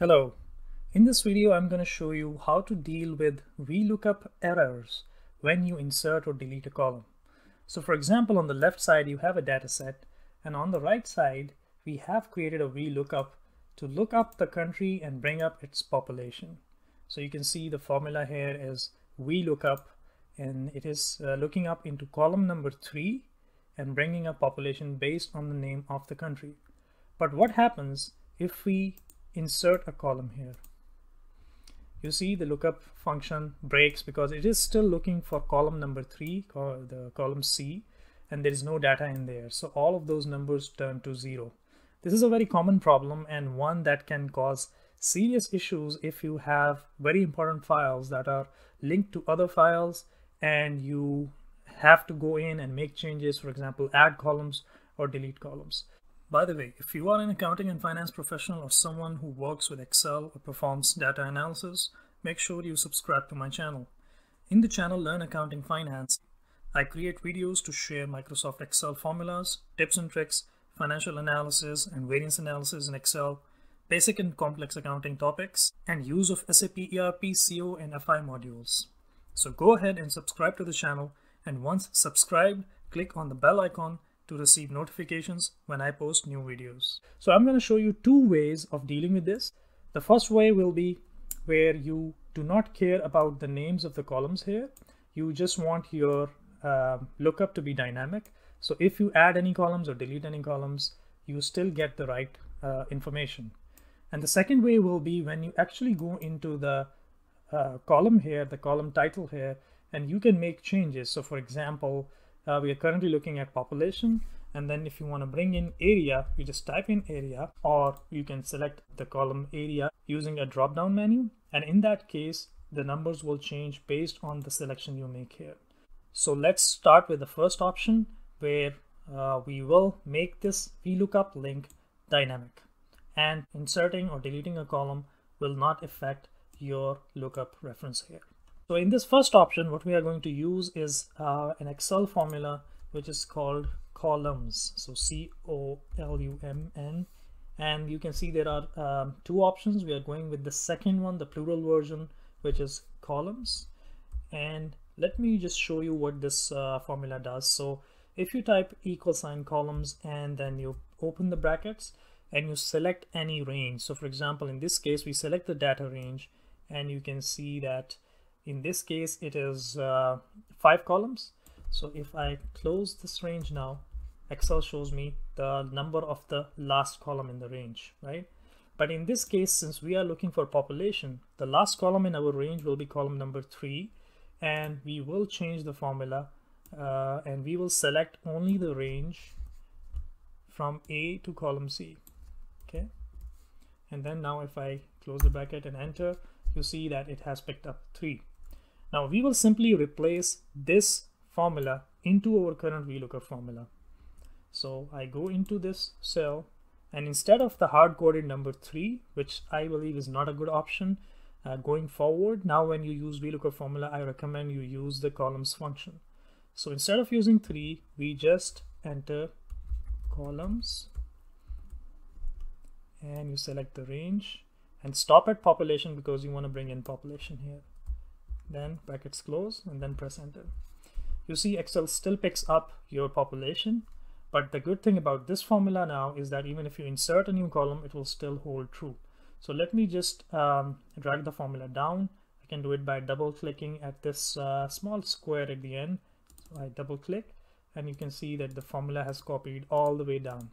Hello. In this video, I'm going to show you how to deal with VLOOKUP errors when you insert or delete a column. So for example, on the left side, you have a data set, and on the right side, we have created a VLOOKUP to look up the country and bring up its population. So you can see the formula here is VLOOKUP, and it is uh, looking up into column number three and bringing up population based on the name of the country. But what happens if we insert a column here. You see the lookup function breaks because it is still looking for column number three, the column C, and there is no data in there. So all of those numbers turn to zero. This is a very common problem and one that can cause serious issues if you have very important files that are linked to other files and you have to go in and make changes, for example, add columns or delete columns. By the way, if you are an accounting and finance professional or someone who works with Excel or performs data analysis, make sure you subscribe to my channel. In the channel Learn Accounting Finance, I create videos to share Microsoft Excel formulas, tips and tricks, financial analysis and variance analysis in Excel, basic and complex accounting topics, and use of SAP ERP, CO, and FI modules. So go ahead and subscribe to the channel, and once subscribed, click on the bell icon to receive notifications when I post new videos. So I'm going to show you two ways of dealing with this. The first way will be where you do not care about the names of the columns here. You just want your uh, lookup to be dynamic. So if you add any columns or delete any columns, you still get the right uh, information. And the second way will be when you actually go into the uh, column here, the column title here, and you can make changes. So for example, uh, we are currently looking at population and then if you want to bring in area you just type in area or you can select the column area using a drop down menu and in that case the numbers will change based on the selection you make here. So let's start with the first option where uh, we will make this VLOOKUP link dynamic. And inserting or deleting a column will not affect your lookup reference here so in this first option, what we are going to use is uh, an Excel formula, which is called columns. So C-O-L-U-M-N. And you can see there are um, two options. We are going with the second one, the plural version, which is columns. And let me just show you what this uh, formula does. So if you type equal sign columns and then you open the brackets and you select any range. So for example, in this case, we select the data range and you can see that in this case it is uh, five columns. So if I close this range now Excel shows me the number of the last column in the range right? But in this case since we are looking for population the last column in our range will be column number three and we will change the formula uh, and we will select only the range from A to column C okay? And then now if I close the bracket and enter you see that it has picked up 3 now we will simply replace this formula into our current VLOOKUP formula. So I go into this cell and instead of the hard-coded number 3, which I believe is not a good option uh, going forward, now when you use VLOOKUP formula, I recommend you use the columns function. So instead of using 3, we just enter columns and you select the range and stop at population because you want to bring in population here then brackets close and then press enter. You see Excel still picks up your population, but the good thing about this formula now is that even if you insert a new column, it will still hold true. So let me just um, drag the formula down. I can do it by double clicking at this uh, small square at the end. So I double click and you can see that the formula has copied all the way down.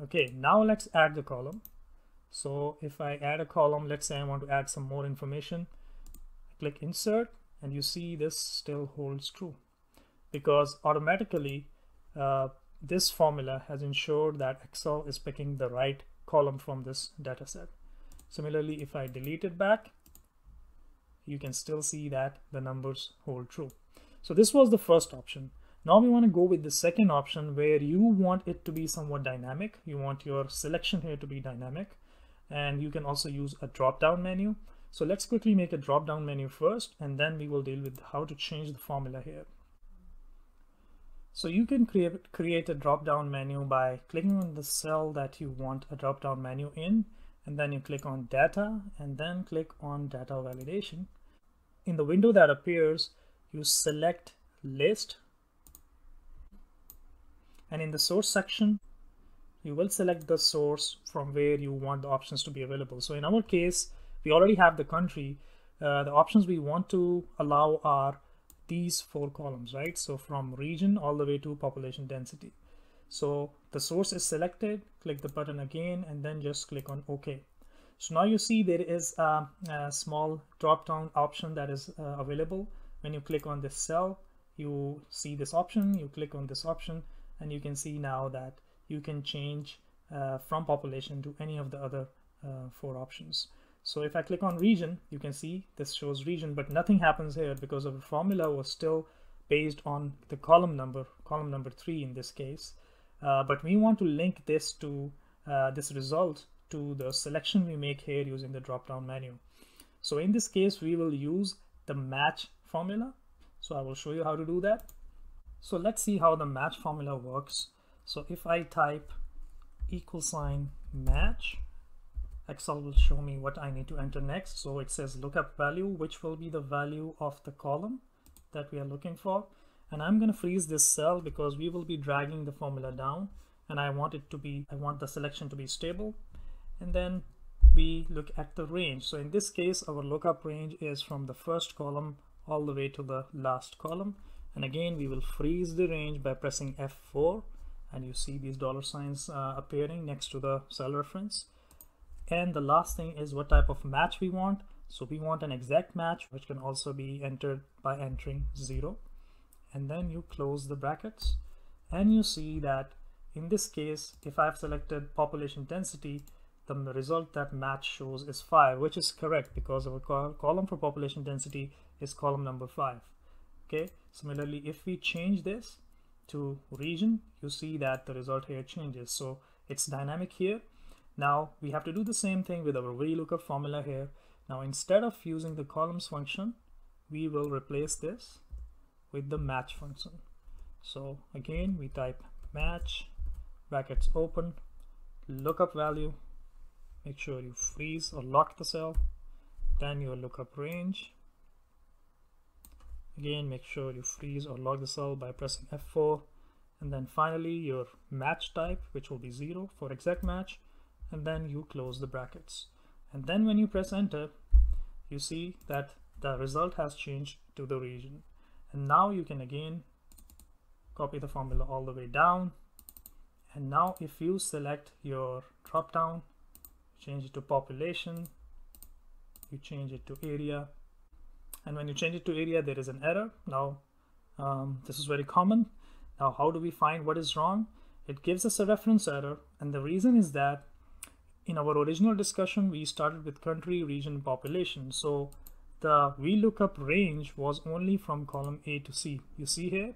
Okay, now let's add the column. So if I add a column, let's say I want to add some more information click insert and you see this still holds true because automatically uh, this formula has ensured that Excel is picking the right column from this data set. Similarly, if I delete it back, you can still see that the numbers hold true. So this was the first option. Now we want to go with the second option where you want it to be somewhat dynamic. You want your selection here to be dynamic and you can also use a drop down menu. So let's quickly make a drop down menu first, and then we will deal with how to change the formula here. So you can create, create a drop down menu by clicking on the cell that you want a drop down menu in, and then you click on data and then click on data validation. In the window that appears, you select list and in the source section, you will select the source from where you want the options to be available. So in our case, we already have the country. Uh, the options we want to allow are these four columns, right? So from region all the way to population density. So the source is selected, click the button again, and then just click on OK. So now you see there is a, a small drop-down option that is uh, available. When you click on this cell, you see this option, you click on this option, and you can see now that you can change uh, from population to any of the other uh, four options. So if I click on region, you can see this shows region, but nothing happens here because our formula was still based on the column number, column number three in this case. Uh, but we want to link this to uh, this result to the selection we make here using the drop-down menu. So in this case, we will use the match formula. So I will show you how to do that. So let's see how the match formula works. So if I type equal sign match, Excel will show me what I need to enter next. So it says lookup value, which will be the value of the column that we are looking for. And I'm going to freeze this cell because we will be dragging the formula down and I want it to be, I want the selection to be stable. And then we look at the range. So in this case, our lookup range is from the first column all the way to the last column. And again, we will freeze the range by pressing F4 and you see these dollar signs uh, appearing next to the cell reference. And the last thing is what type of match we want. So we want an exact match, which can also be entered by entering zero. And then you close the brackets and you see that in this case, if I've selected population density, the result that match shows is 5, which is correct because our col column for population density is column number 5. Okay, similarly, if we change this to region, you see that the result here changes. So it's dynamic here now we have to do the same thing with our VLOOKUP formula here. Now instead of using the columns function, we will replace this with the match function. So again, we type match, brackets open, lookup value, make sure you freeze or lock the cell, then your lookup range. Again, make sure you freeze or lock the cell by pressing F4. And then finally your match type, which will be zero for exact match and then you close the brackets. And then when you press enter, you see that the result has changed to the region. And now you can again copy the formula all the way down. And now if you select your drop down, change it to population, you change it to area. And when you change it to area, there is an error. Now, um, this is very common. Now, how do we find what is wrong? It gives us a reference error. And the reason is that in our original discussion, we started with country, region, population. So the VLOOKUP range was only from column A to C. You see here,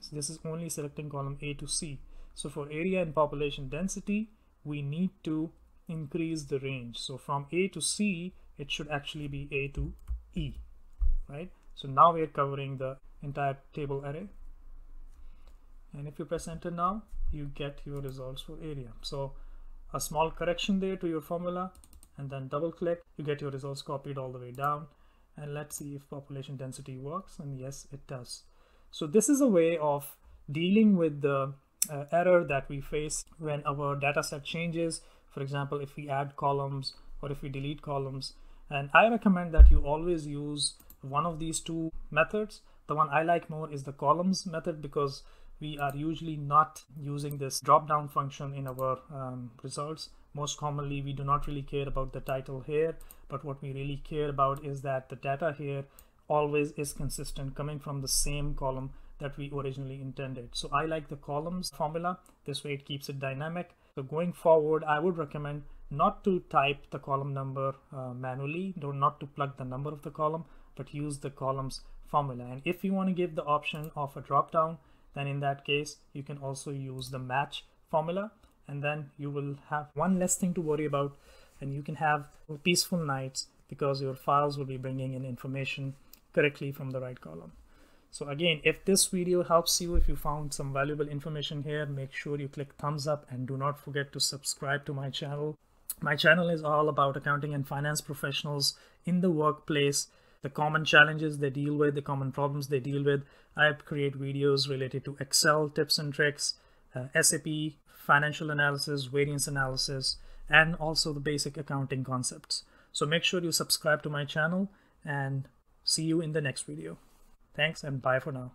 so this is only selecting column A to C. So for area and population density, we need to increase the range. So from A to C, it should actually be A to E, right? So now we are covering the entire table array. And if you press enter now, you get your results for area. So a small correction there to your formula and then double click. You get your results copied all the way down. And let's see if population density works. And yes it does. So this is a way of dealing with the uh, error that we face when our data set changes. For example if we add columns or if we delete columns. And I recommend that you always use one of these two methods. The one I like more is the columns method because we are usually not using this drop down function in our um, results. Most commonly, we do not really care about the title here, but what we really care about is that the data here always is consistent coming from the same column that we originally intended. So I like the columns formula. This way it keeps it dynamic. So going forward, I would recommend not to type the column number uh, manually, not to plug the number of the column, but use the columns formula. And if you want to give the option of a drop down, then in that case you can also use the match formula and then you will have one less thing to worry about and you can have peaceful nights because your files will be bringing in information correctly from the right column. So again, if this video helps you, if you found some valuable information here, make sure you click thumbs up and do not forget to subscribe to my channel. My channel is all about accounting and finance professionals in the workplace, the common challenges they deal with, the common problems they deal with. I create videos related to Excel tips and tricks, uh, SAP, financial analysis, variance analysis, and also the basic accounting concepts. So make sure you subscribe to my channel and see you in the next video. Thanks and bye for now.